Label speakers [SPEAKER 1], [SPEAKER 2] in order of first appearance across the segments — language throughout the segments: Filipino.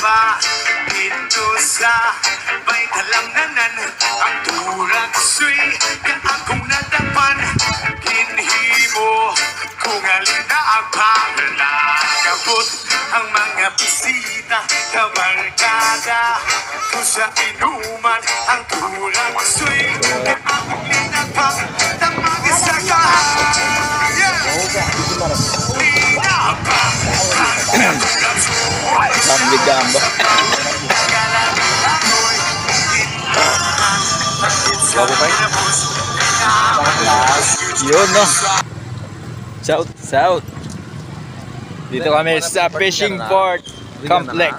[SPEAKER 1] pa Dito sa may talamnanan Ang turak suy ka akong nadapan Kinhimo kung alin na ang pangalakabot Ang mga bisita kabarkada Kung sa inuman ang turak suy
[SPEAKER 2] Ba? Bago kayo? Yun no. South, south. Dito kami sa fishing port complex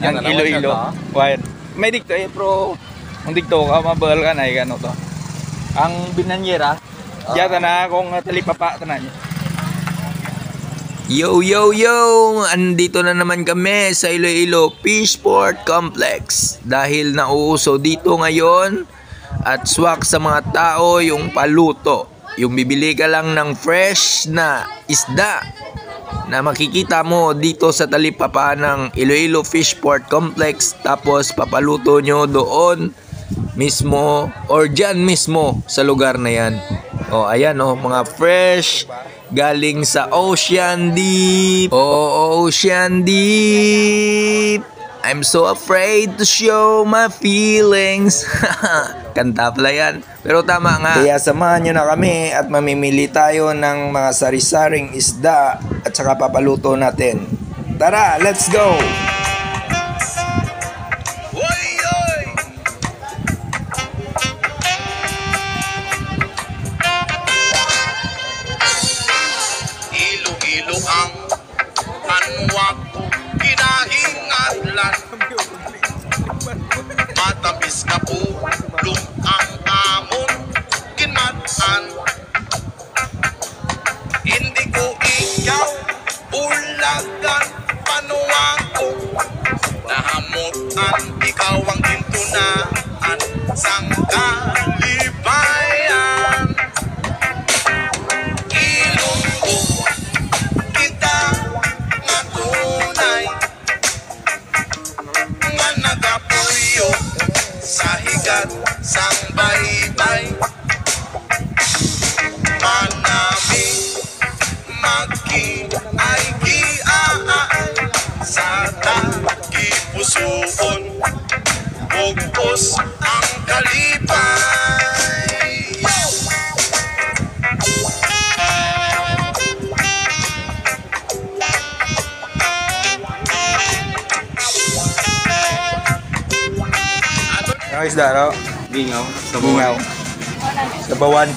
[SPEAKER 2] ng Iloilo. Quiet. May dikto eh pro kung dikto ka mabal ka na eh ano to. Ang binanyera, yata na kung talipapa tanan niya.
[SPEAKER 3] Yo, yo, yo! Andito na naman kami sa Iloilo Fishport Complex. Dahil nauuso dito ngayon at swak sa mga tao yung paluto. Yung bibili ka lang ng fresh na isda na makikita mo dito sa talipapa ng Iloilo Fishport Complex tapos papaluto nyo doon mismo or dyan mismo sa lugar na yan. O ayan o mga fresh galing sa Ocean Deep. Oh, Ocean Deep. I'm so afraid to show my feelings. Kanta pala yan. Pero tama nga. Kaya samahan nyo na kami at mamimili tayo ng mga sari-saring isda at saka papaluto natin. Tara, let's go!
[SPEAKER 1] Sa Ang
[SPEAKER 2] isda no?
[SPEAKER 4] Gingaw.
[SPEAKER 2] Gingaw. Sabawan.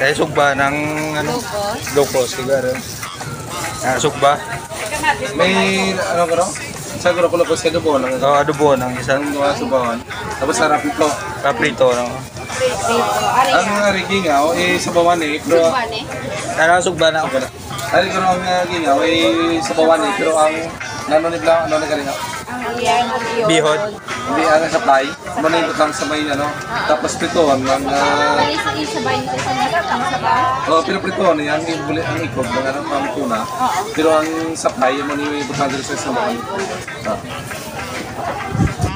[SPEAKER 2] Kaya sugba ng ano? Low cost. Siguro. Ah, sugba.
[SPEAKER 4] May ano ko no? Sa guro ko ka doon lang.
[SPEAKER 2] So, adobo ng isang
[SPEAKER 4] Ang mga subawan. Tapos sarap ito.
[SPEAKER 2] kaprito. No?
[SPEAKER 4] Ang mga gingaw eh sabawan eh. Pero
[SPEAKER 2] Ano ang sugba na?
[SPEAKER 4] Ay, ko ang uh, gingaw eh sabawan eh. Pero ang nanonib lang, ano na kanina.
[SPEAKER 2] Bihod.
[SPEAKER 4] Hindi ang supply. Manindot lang sa may ano. Tapos prituhan ng uh, Oh, pero prituhan yan, yung buli ang ikog ng ano, ang tuna. Pero ang supply, yung manindot lang sa sabawan. Ah.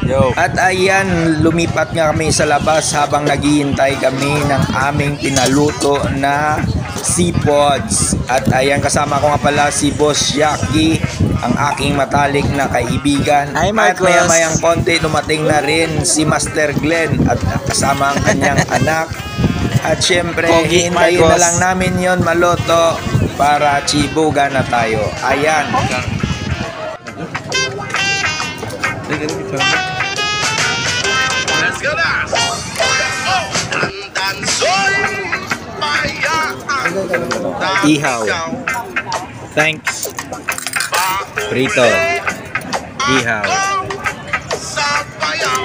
[SPEAKER 2] Yo.
[SPEAKER 3] At ayan, lumipat nga kami sa labas habang naghihintay kami ng aming pinaluto na seapods. At ayan, kasama ko nga pala si Boss Yaki, ang aking matalik na kaibigan.
[SPEAKER 2] Hi,
[SPEAKER 3] At
[SPEAKER 2] Marcos.
[SPEAKER 3] maya-mayang konti, dumating na rin si Master Glenn at kasama ang kanyang anak. At syempre,
[SPEAKER 2] Pogi,
[SPEAKER 3] hintayin na
[SPEAKER 2] Marcos.
[SPEAKER 3] lang namin yon maloto para chibuga na tayo. Ayan.
[SPEAKER 1] Let's go na!
[SPEAKER 2] Ihaw. Thanks. Prito. Ihaw.
[SPEAKER 1] Sa payaw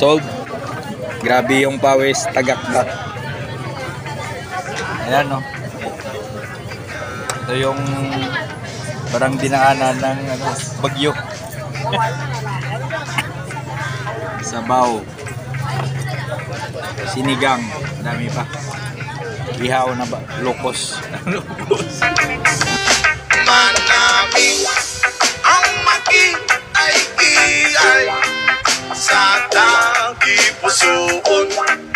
[SPEAKER 2] Sold. Grabe yung pawis, tagakdak. Ayan no. Ito yung parang dinaanan ng ano, bagyo. Sabaw. Sinigang. Dami pa. Ihaw na ba? Lokos. Lokos.
[SPEAKER 3] Manami ang maki ay iay sa dagi pusoon